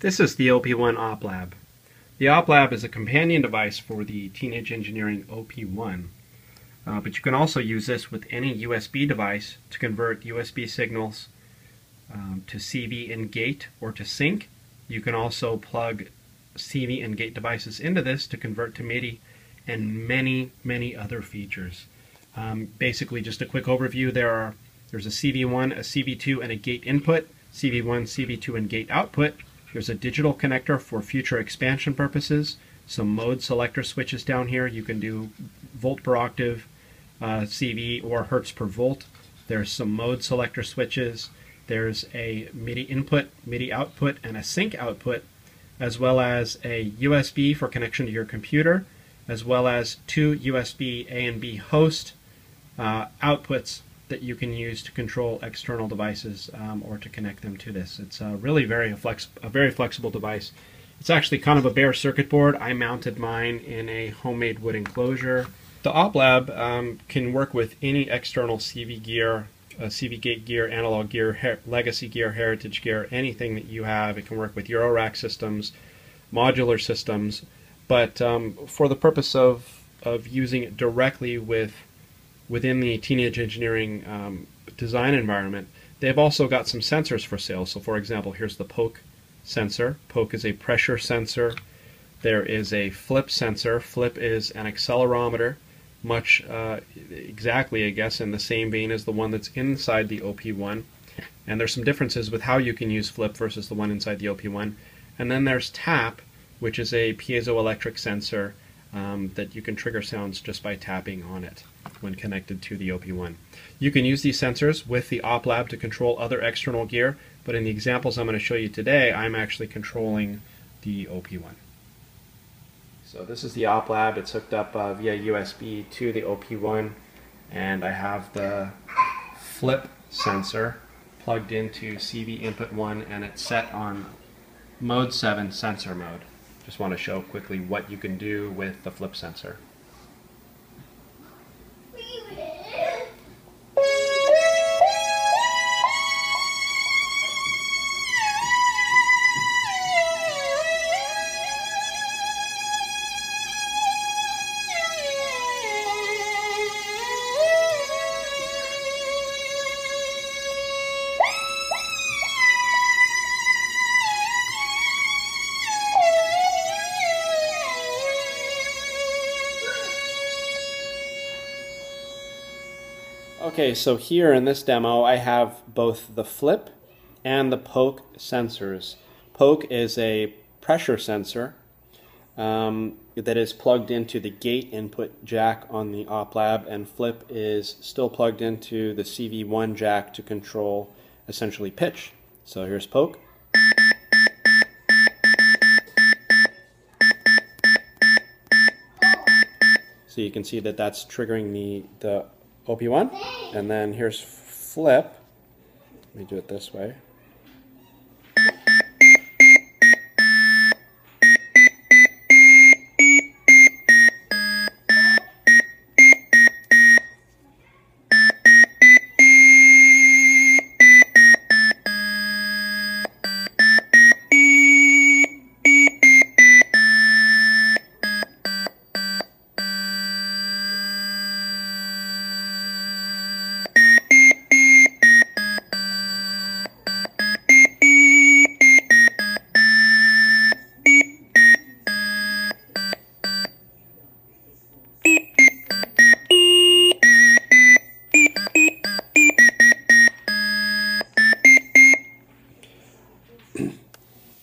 This is the OP1 OpLab. The OpLab is a companion device for the Teenage Engineering OP1, uh, but you can also use this with any USB device to convert USB signals um, to CV and gate or to sync. You can also plug CV and gate devices into this to convert to MIDI and many, many other features. Um, basically, just a quick overview, there are there's a CV1, a CV2, and a gate input, CV1, CV2, and gate output. There's a digital connector for future expansion purposes. Some mode selector switches down here. You can do volt per octave, uh, CV, or hertz per volt. There's some mode selector switches. There's a MIDI input, MIDI output, and a sync output, as well as a USB for connection to your computer, as well as two USB A and B host uh, outputs that you can use to control external devices um, or to connect them to this. It's a really very a, flex, a very flexible device. It's actually kind of a bare circuit board. I mounted mine in a homemade wood enclosure. The OpLab um, can work with any external CV gear, uh, CV gate gear, analog gear, legacy gear, heritage gear, anything that you have. It can work with Eurorack systems, modular systems, but um, for the purpose of, of using it directly with within the teenage engineering um, design environment, they've also got some sensors for sale. So, for example, here's the Poke sensor. Poke is a pressure sensor. There is a flip sensor. Flip is an accelerometer, much uh, exactly, I guess, in the same vein as the one that's inside the OP1. And there's some differences with how you can use flip versus the one inside the OP1. And then there's tap, which is a piezoelectric sensor um, that you can trigger sounds just by tapping on it when connected to the OP1. You can use these sensors with the OpLab to control other external gear, but in the examples I'm going to show you today, I'm actually controlling the OP1. So this is the OpLab. It's hooked up uh, via USB to the OP1, and I have the flip sensor plugged into CV input 1, and it's set on mode 7 sensor mode. Just want to show quickly what you can do with the flip sensor. Okay, so here in this demo, I have both the flip and the poke sensors. Poke is a pressure sensor um, that is plugged into the gate input jack on the OpLab, and flip is still plugged into the CV1 jack to control essentially pitch. So here's poke. So you can see that that's triggering the, the OP1. And then here's flip. Let me do it this way.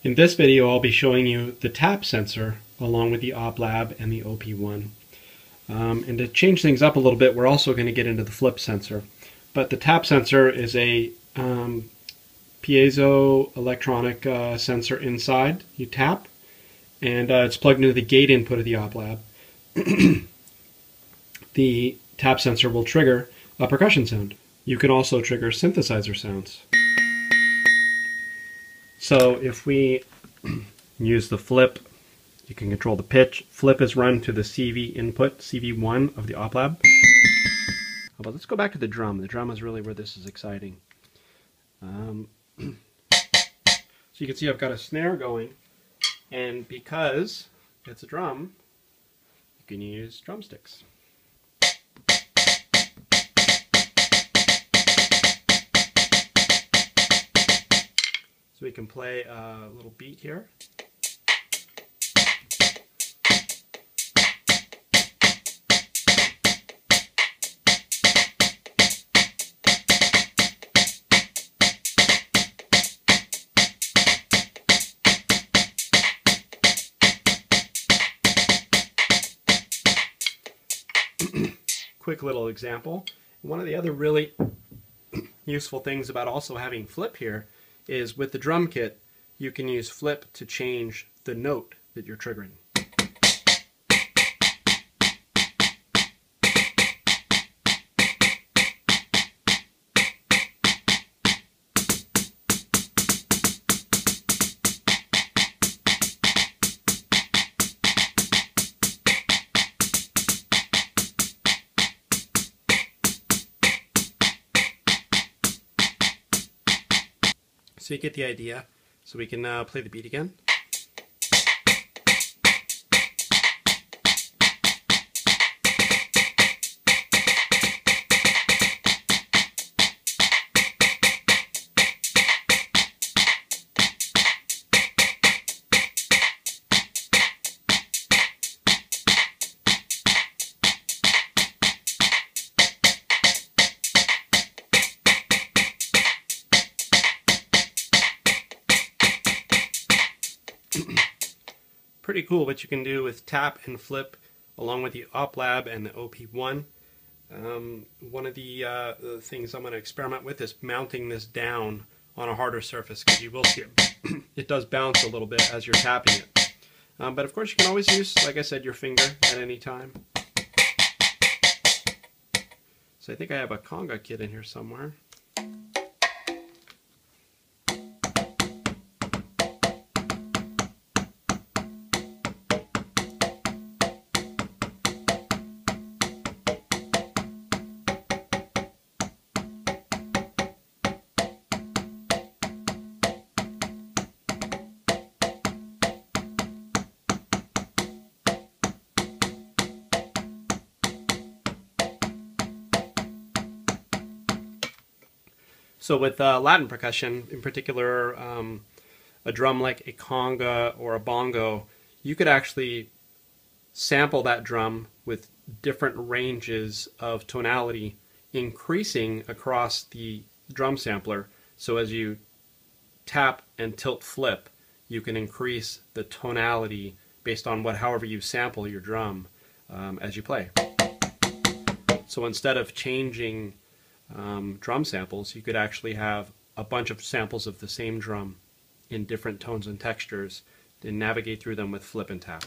In this video, I'll be showing you the tap sensor along with the OpLab and the OP1. Um, and to change things up a little bit, we're also going to get into the flip sensor. But the tap sensor is a um, piezo electronic uh, sensor inside. You tap, and uh, it's plugged into the gate input of the OpLab. the tap sensor will trigger a percussion sound. You can also trigger synthesizer sounds. So if we use the flip, you can control the pitch. Flip is run to the CV input, CV1 of the OpLab. But let's go back to the drum. The drum is really where this is exciting. Um, So you can see I've got a snare going, and because it's a drum, you can use drumsticks. So we can play a little beat here. quick little example. One of the other really useful things about also having flip here is with the drum kit, you can use flip to change the note that you're triggering. So you get the idea. So we can uh, play the beat again. Pretty cool what you can do with tap and flip along with the OpLab and the OP1. Um, one of the, uh, the, things I'm going to experiment with is mounting this down on a harder surface because you will see it. it does bounce a little bit as you're tapping it. Um, but of course you can always use, like I said, your finger at any time. So I think I have a conga kit in here somewhere. So with uh, Latin percussion, in particular, um, a drum like a conga or a bongo, you could actually sample that drum with different ranges of tonality, increasing across the drum sampler. So as you tap and tilt flip, you can increase the tonality based on what, however you sample your drum um, as you play. So instead of changing um, drum samples, you could actually have a bunch of samples of the same drum in different tones and textures and navigate through them with flip and tap.